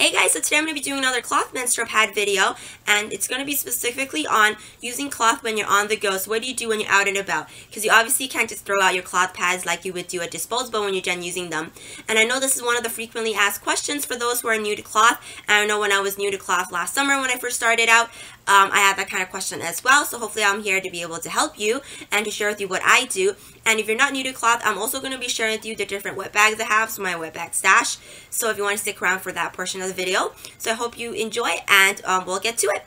Hey guys, so today I'm going to be doing another cloth menstrual pad video and it's going to be specifically on using cloth when you're on the go. So what do you do when you're out and about? Because you obviously can't just throw out your cloth pads like you would do a disposable when you're done using them. And I know this is one of the frequently asked questions for those who are new to cloth. And I know when I was new to cloth last summer when I first started out, um, I had that kind of question as well. So hopefully I'm here to be able to help you and to share with you what I do. And if you're not new to cloth, I'm also going to be sharing with you the different wet bags I have, so my wet bag stash. So if you want to stick around for that portion of the video. So I hope you enjoy and um, we'll get to it.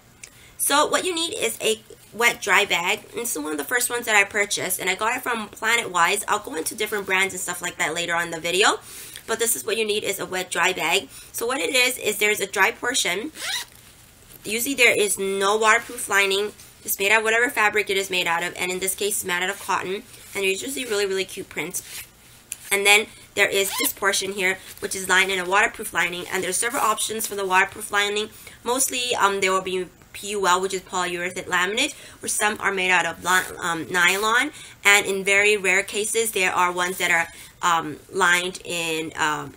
So what you need is a wet dry bag. And this is one of the first ones that I purchased and I got it from Planet Wise. I'll go into different brands and stuff like that later on in the video. But this is what you need is a wet dry bag. So what it is, is there's a dry portion. Usually there is no waterproof lining. It's made out of whatever fabric it is made out of. And in this case, it's made out of cotton. And there's usually really, really cute prints. And then there is this portion here, which is lined in a waterproof lining. And there's several options for the waterproof lining. Mostly, um, there will be PUL, which is polyurethane laminate, or some are made out of um, nylon. And in very rare cases, there are ones that are um, lined in um,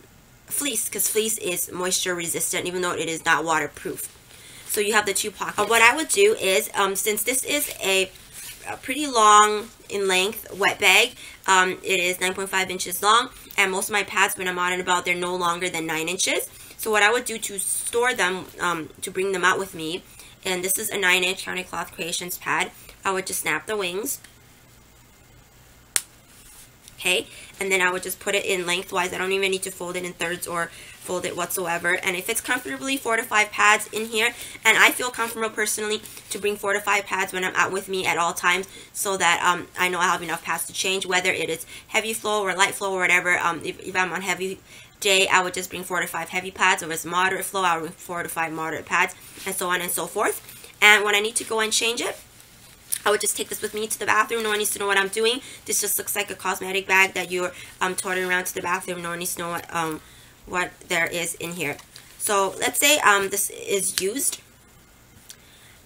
fleece, because fleece is moisture resistant, even though it is not waterproof. So you have the two pockets. Uh, what I would do is, um, since this is a, a, pretty long in length wet bag, um, it is 9.5 inches long, and most of my pads when I'm out and about, they're no longer than 9 inches. So what I would do to store them, um, to bring them out with me, and this is a 9 inch County Cloth Creations pad, I would just snap the wings. Okay, and then I would just put it in lengthwise. I don't even need to fold it in thirds or fold it whatsoever. And it fits comfortably four to five pads in here. And I feel comfortable personally to bring four to five pads when I'm out with me at all times so that um, I know I have enough pads to change, whether it is heavy flow or light flow or whatever. Um, if, if I'm on heavy day, I would just bring four to five heavy pads. If it's moderate flow, I would bring four to five moderate pads and so on and so forth. And when I need to go and change it, I would just take this with me to the bathroom. No one needs to know what I'm doing. This just looks like a cosmetic bag that you're um, toting around to the bathroom. No one needs to know what, um, what there is in here. So let's say um, this is used.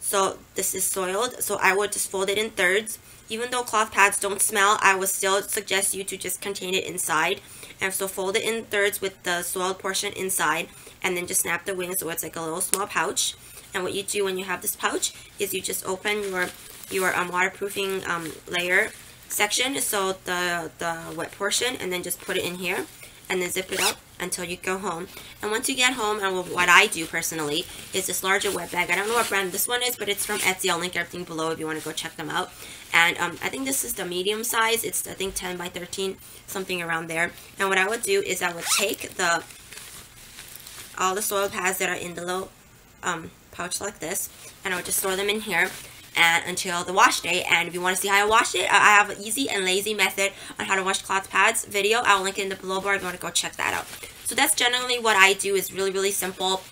So this is soiled. So I would just fold it in thirds. Even though cloth pads don't smell, I would still suggest you to just contain it inside. And so fold it in thirds with the soiled portion inside. And then just snap the wings so it's like a little small pouch. And what you do when you have this pouch is you just open your your um, waterproofing um, layer section, so the, the wet portion, and then just put it in here, and then zip it up until you go home. And once you get home, and what I do personally, is this larger wet bag. I don't know what brand this one is, but it's from Etsy. I'll link everything below if you want to go check them out. And um, I think this is the medium size. It's, I think, 10 by 13, something around there. And what I would do is I would take the all the soil pads that are in the little um, pouch like this, and I would just store them in here and until the wash day. And if you want to see how I wash it, I have an easy and lazy method on how to wash cloth pads video. I'll link it in the below bar if you want to go check that out. So that's generally what I do. is really, really simple.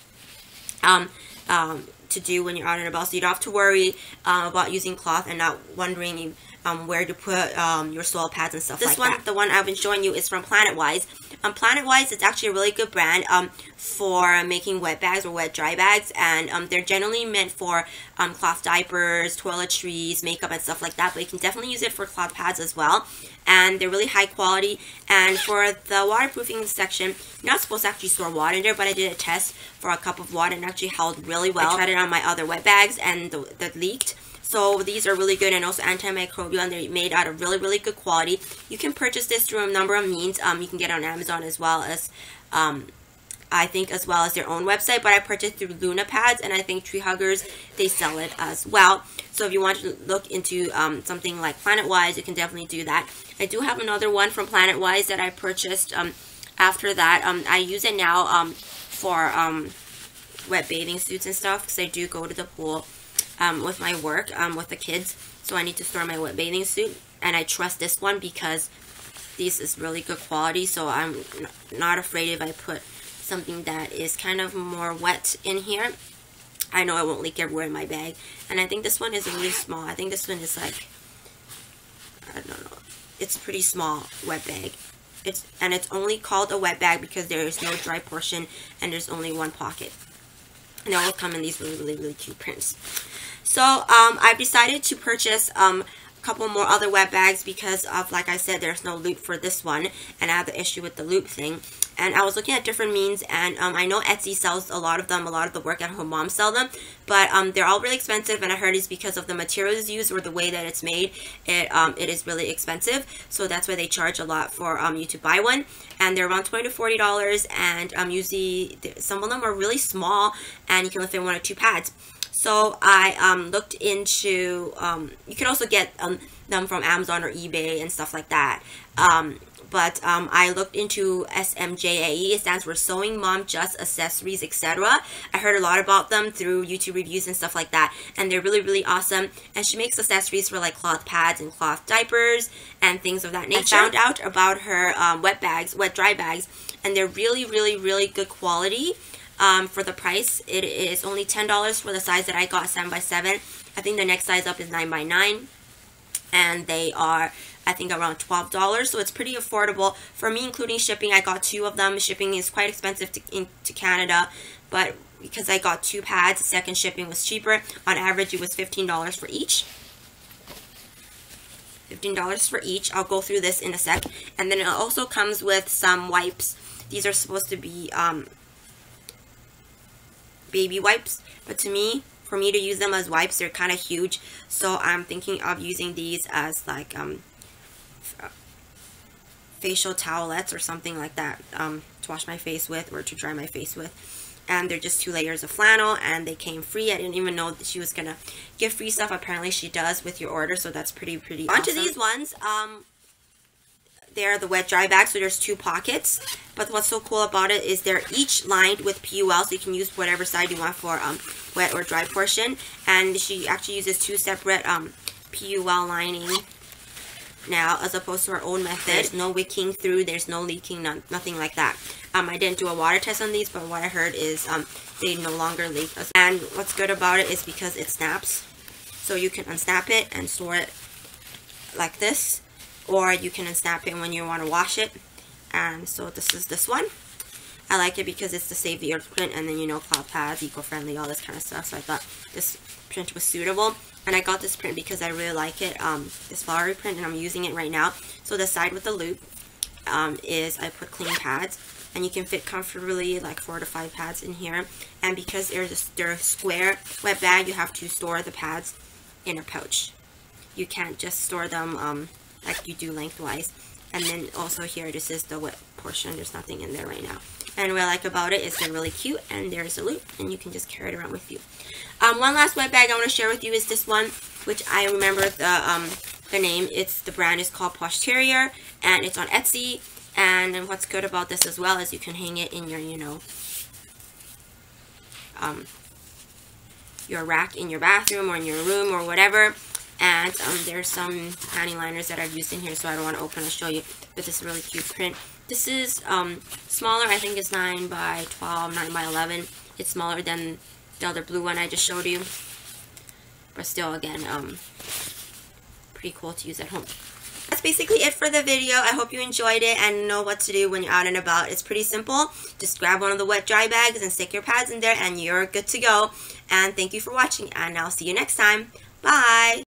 Um, um, to do when you're out and about so you don't have to worry uh, about using cloth and not wondering um, where to put um, your soil pads and stuff this like one, that. the one I've been showing you is from Planet Wise. Um, Planet Wise is actually a really good brand um, for making wet bags or wet dry bags and um, they're generally meant for um, cloth diapers, toiletries, makeup and stuff like that but you can definitely use it for cloth pads as well and they're really high quality and for the waterproofing section you're not supposed to actually store water in there but I did a test for a cup of water and actually held really well. I tried it on my other wet bags and that leaked so these are really good and also antimicrobial and they're made out of really, really good quality. You can purchase this through a number of means. Um, you can get on Amazon as well as, um, I think as well as their own website. But I purchased through Luna Pads and I think Tree Huggers, they sell it as well. So if you want to look into um, something like Planet Wise, you can definitely do that. I do have another one from Planet Wise that I purchased um, after that. Um, I use it now um, for um, wet bathing suits and stuff because I do go to the pool um, with my work um, with the kids. So I need to store my wet bathing suit. And I trust this one because this is really good quality. So I'm not afraid if I put something that is kind of more wet in here. I know I won't leak everywhere in my bag. And I think this one is really small. I think this one is like, I don't know. It's pretty small wet bag. It's And it's only called a wet bag because there is no dry portion and there's only one pocket. And they all come in these really, really, really cute prints. So um, I've decided to purchase um, a couple more other wet bags because of, like I said, there's no loop for this one. And I have the issue with the loop thing. And I was looking at different means, and um, I know Etsy sells a lot of them. A lot of the work at home moms sell them. But um, they're all really expensive, and I heard it's because of the materials used or the way that it's made. It, um, it is really expensive. So that's why they charge a lot for um, you to buy one. And they're around 20 to $40. And um, usually, some of them are really small, and you can fit one or two pads. So I um, looked into, um, you can also get um, them from Amazon or eBay and stuff like that. Um, but um, I looked into SMJAE. It stands for Sewing Mom Just Accessories, etc. I heard a lot about them through YouTube reviews and stuff like that, and they're really, really awesome. And she makes accessories for like cloth pads and cloth diapers and things of that nature. I found out about her um, wet bags, wet dry bags, and they're really, really, really good quality um, for the price. It is only $10 for the size that I got, 7 by 7 I think the next size up is 9 by 9 and they are I think around $12 so it's pretty affordable. For me including shipping I got two of them. Shipping is quite expensive to, in, to Canada. But because I got two pads second shipping was cheaper. On average it was $15 for each. $15 for each. I'll go through this in a sec. And then it also comes with some wipes. These are supposed to be um, baby wipes. But to me, for me to use them as wipes, they're kind of huge. So I'm thinking of using these as like um, facial towelettes or something like that um, to wash my face with or to dry my face with. And they're just two layers of flannel and they came free. I didn't even know that she was going to give free stuff. Apparently she does with your order. So that's pretty, pretty awesome. Onto these ones. Um, they're the wet dry bag, so there's two pockets. But what's so cool about it is they're each lined with PUL, so you can use whatever side you want for um, wet or dry portion. And she actually uses two separate um, PUL lining now as opposed to our old method. There's no wicking through, there's no leaking, nothing like that. Um, I didn't do a water test on these, but what I heard is um, they no longer leak. And what's good about it is because it snaps. So you can unsnap it and store it like this or you can snap it when you want to wash it and so this is this one I like it because it's the Save the Earth print and then you know cloth pads, eco-friendly, all this kind of stuff so I thought this print was suitable and I got this print because I really like it um, this flowery print and I'm using it right now so the side with the loop um, is I put clean pads and you can fit comfortably like four to five pads in here and because just, they're a square wet bag you have to store the pads in a pouch you can't just store them um, like you do lengthwise. And then also here, this is the wet portion. There's nothing in there right now. And what I like about it is they're really cute and there's a loop and you can just carry it around with you. Um, one last wet bag I want to share with you is this one, which I remember the, um, the name. It's The brand is called Poshteriors and it's on Etsy. And what's good about this as well is you can hang it in your, you know, um, your rack in your bathroom or in your room or whatever. And um, there's some panty liners that I've used in here, so I don't want to open and show you. But this is a really cute print. This is um, smaller. I think it's 9 by 12, 9 by 11. It's smaller than the other blue one I just showed you. But still, again, um, pretty cool to use at home. That's basically it for the video. I hope you enjoyed it and know what to do when you're out and about. It's pretty simple. Just grab one of the wet dry bags and stick your pads in there and you're good to go. And thank you for watching and I'll see you next time. Bye!